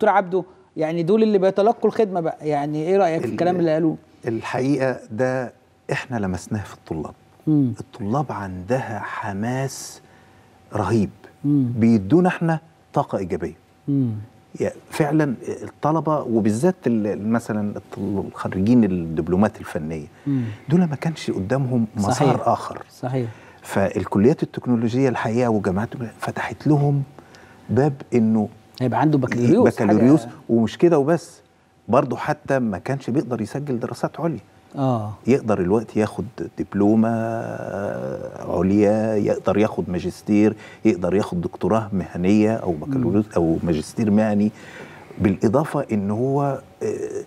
دكتور عبده يعني دول اللي بيتلقوا الخدمة بقى يعني إيه رأيك في ال- الكلام اللي قالوه الحقيقة ده إحنا لمسناه في الطلاب مم. الطلاب عندها حماس رهيب مم. بيدونا إحنا طاقة إيجابية مم. يعني فعلا الطلبة وبالذات ال- مثلا الخريجين الدبلومات الفنية مم. دول ما كانش قدامهم مسار صحيح. آخر صحيح فالكليات التكنولوجية الحقيقة وجامعات فتحت لهم باب إنه هيبقى عنده بكالوريوس بكالوريوس ومش كده وبس. برضه حتى ما كانش بيقدر يسجل دراسات عليا. آه. يقدر الوقت ياخد دبلومة آه، عليا يقدر ياخد ماجستير يقدر ياخد دكتوراه مهنية أو بكالوريوس أو ماجستير مهني. بالإضافة إن هو آه،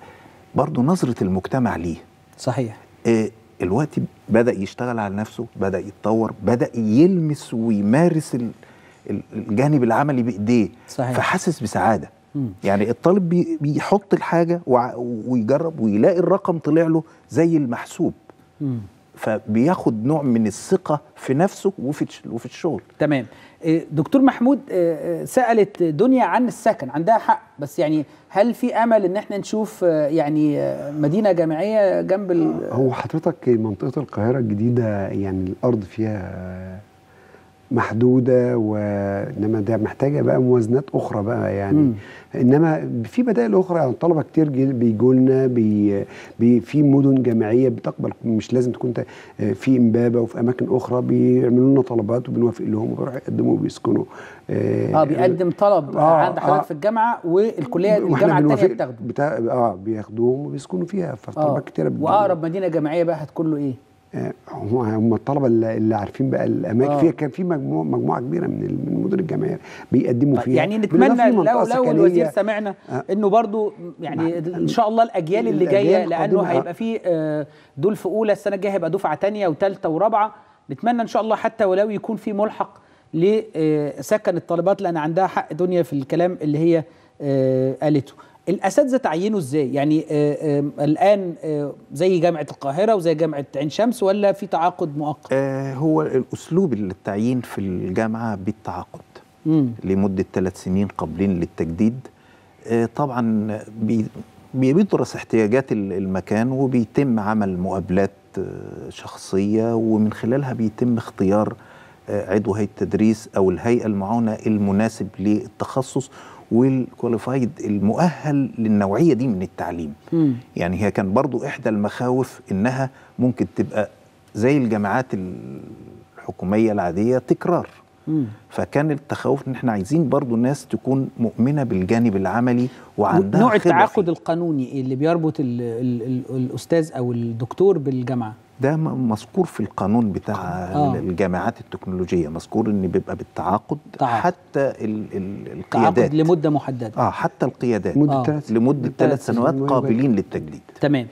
برضه نظرة المجتمع ليه. صحيح. آه، الوقت بدأ يشتغل على نفسه بدأ يتطور بدأ يلمس ويمارس الجانب العملي بإيديه صحيح. فحاسس بسعادة مم. يعني الطالب بي- بيحط الحاجة وع- ويجرب ويلاقي الرقم طلع له زي المحسوب مم. فبياخد نوع من الثقة في نفسه وفي وفي الشغل تمام إيه، دكتور محمود إيه، إيه، سألت دنيا عن السكن عندها حق بس يعني هل في أمل إن إحنا نشوف آه، يعني آه، مدينة جامعية جنب ال... هو حضرتك منطقة القاهرة الجديدة يعني الأرض فيها محدودة وإنما ده محتاجة بقى موازنات أخرى بقى يعني مم. إنما في بدائل أخرى يعني طلبة كتير بيجوا لنا بي بي في مدن جامعية بتقبل مش لازم تكون ت- في إمبابة وفي أماكن أخرى بيعملوا لنا طلبات وبنوافق لهم وبيروحوا يقدموا وبيسكنوا آه بيقدم طلب آه، عند حضرتك آه. في الجامعة والكلية وإحنا الجامعة التانية بنوافق بتاخده بتاع آه بياخدوهم وبيسكنوا فيها فطلبات كتيرة بتجيلنا. وأقرب مدينة جامعية بقى هتكون له إيه؟ هم هم الطلبة اللي اللي عارفين بقى الأماكن آه. فيها كان في مجموعه مجموعة كبيرة من من المدن الجامعيه بيقدموا فيها يعني نتمنى لو لو. الوزير سمعنا آه. إنه برضو يعني إن شاء الله الأجيال اللي جاية لأنه. هيبقى في آه، دول في أولى السنة الجاية هيبقى دفعة تانية وثالثه ورابعة نتمنى إن شاء الله حتى ولو يكون في ملحق لسكن الطالبات لأن عندها حق دنيا في الكلام اللي هي آه، قالته الأساتذة تعينوا إزاي؟ يعني آه، آه، الآن آه، زي جامعة القاهرة وزي جامعة عين شمس ولا في تعاقد مؤقت؟ هو الأسلوب التعيين في الجامعة بالتعاقد مم. لمدة ثلاث سنين قابلين للتجديد. طبعا بي بيدرس احتياجات ال- المكان وبيتم عمل مقابلات شخصية ومن خلالها بيتم اختيار عضو هيئة التدريس أو الهيئة المعاونة المناسب للتخصص والكواليفايد المؤهل للنوعية دي من التعليم مم. يعني هي كان برضو إحدى المخاوف إنها ممكن تبقى زي الجامعات الحكومية العادية تكرار. فكان التخوف إن إحنا عايزين برضو ناس تكون مؤمنة بالجانب العملي وعندها نوع التعاقد. القانوني اللي بيربط ال ال ال الأستاذ أو الدكتور بالجامعة ده مذكور في القانون بتاع آه. الجامعات التكنولوجية. مذكور إن بيبقى بالتعاقد تعاقد. حتى ال ال تعاقد القيادات لمدة محددة. آه حتى القيادات. مدة آه. ثلاث لمدة ثلاث سنوات قابلين للتجديد. تمام.